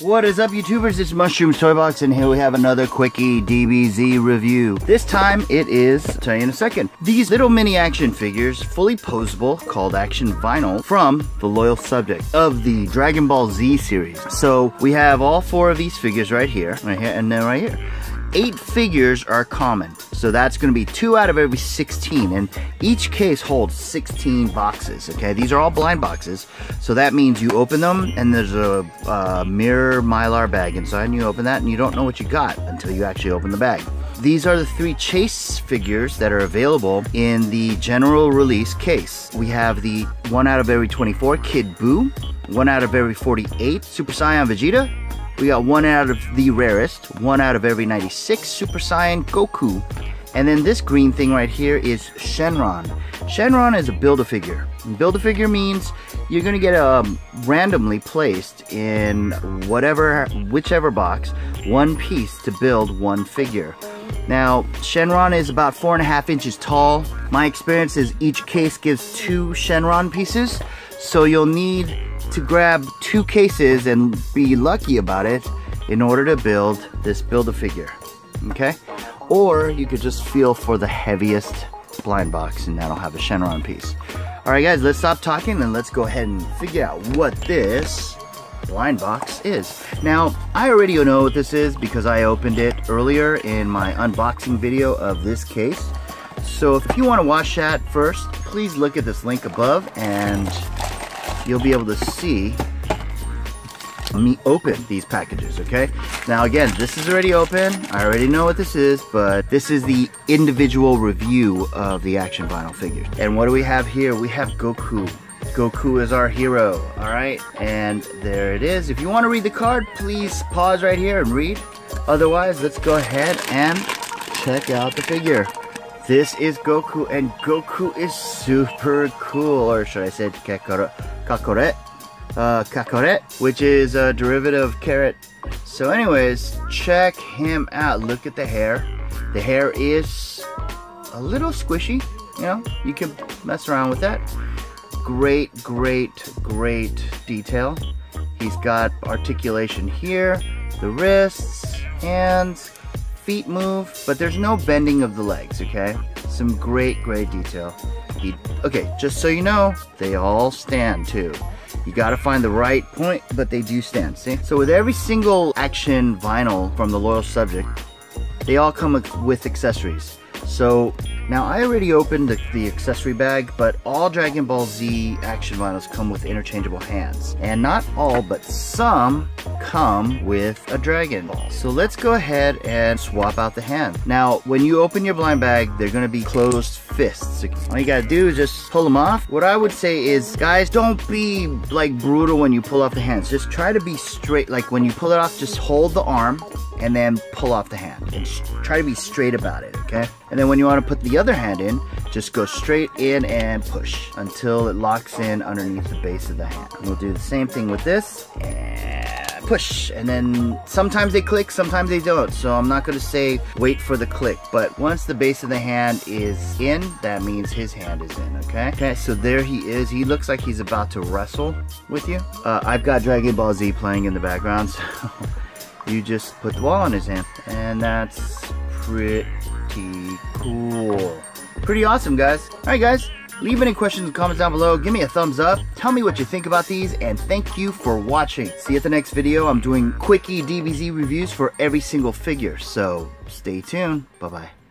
What is up YouTubers, it's Mushroom Toybox and here we have another quickie DBZ review. This time it is, I'll tell you in a second, these little mini action figures, fully posable, called action vinyl, from the loyal subject of the Dragon Ball Z series. So we have all four of these figures right here, right here, and then right here eight figures are common. So that's going to be two out of every 16. And each case holds 16 boxes. Okay, these are all blind boxes. So that means you open them and there's a, a mirror mylar bag inside. And you open that and you don't know what you got until you actually open the bag. These are the three chase figures that are available in the general release case. We have the one out of every 24 Kid Buu, one out of every 48 Super Saiyan Vegeta, we got one out of the rarest, one out of every 96 Super Saiyan Goku. And then this green thing right here is Shenron. Shenron is a Build-A-Figure. Build-A-Figure means you're going to get um, randomly placed in whatever, whichever box, one piece to build one figure. Now, Shenron is about four and a half inches tall. My experience is each case gives two Shenron pieces, so you'll need to grab two cases and be lucky about it in order to build this Build-A-Figure, okay? Or you could just feel for the heaviest blind box and that'll have a Shenron piece. All right guys, let's stop talking and let's go ahead and figure out what this blind box is. Now, I already know what this is because I opened it earlier in my unboxing video of this case. So if you want to watch that first, please look at this link above and you'll be able to see me open these packages, okay? Now again, this is already open. I already know what this is, but this is the individual review of the action vinyl figures. And what do we have here? We have Goku. Goku is our hero, all right? And there it is. If you want to read the card, please pause right here and read. Otherwise, let's go ahead and check out the figure. This is Goku, and Goku is super cool, or should I say Kakarot, Kakarot, uh, Kakarot, which is a derivative of carrot. So anyways, check him out. Look at the hair. The hair is a little squishy, you know, you can mess around with that. Great, great, great detail. He's got articulation here, the wrists, hands, feet move, but there's no bending of the legs, okay? Some great, great detail. He, okay, just so you know, they all stand too. You gotta find the right point, but they do stand, see? So with every single action vinyl from the Loyal Subject, they all come with accessories. So now I already opened the, the, accessory bag, but all Dragon Ball Z action vinyls come with interchangeable hands. And not all, but some come with a Dragon Ball. So let's go ahead and swap out the hand. Now, when you open your blind bag, they're gonna be closed fists. All you gotta do is just pull them off. What I would say is, guys, don't be like brutal when you pull off the hands. Just try to be straight. Like when you pull it off, just hold the arm and then pull off the hand. And try to be straight about it, okay? And then when you wanna put the other hand in, just go straight in and push until it locks in underneath the base of the hand. And we'll do the same thing with this. And push. And then sometimes they click sometimes they don't. So I'm not gonna say wait for the click but once the base of the hand is in that means his hand is in okay? Okay so there he is. He looks like he's about to wrestle with you. Uh, I've got Dragon Ball Z playing in the background so you just put the ball in his hand. And that's pretty cool pretty awesome guys all right guys Leave any questions and comments down below. Give me a thumbs up. Tell me what you think about these. And thank you for watching. See you at the next video. I'm doing quickie DBZ reviews for every single figure. So stay tuned. Bye-bye.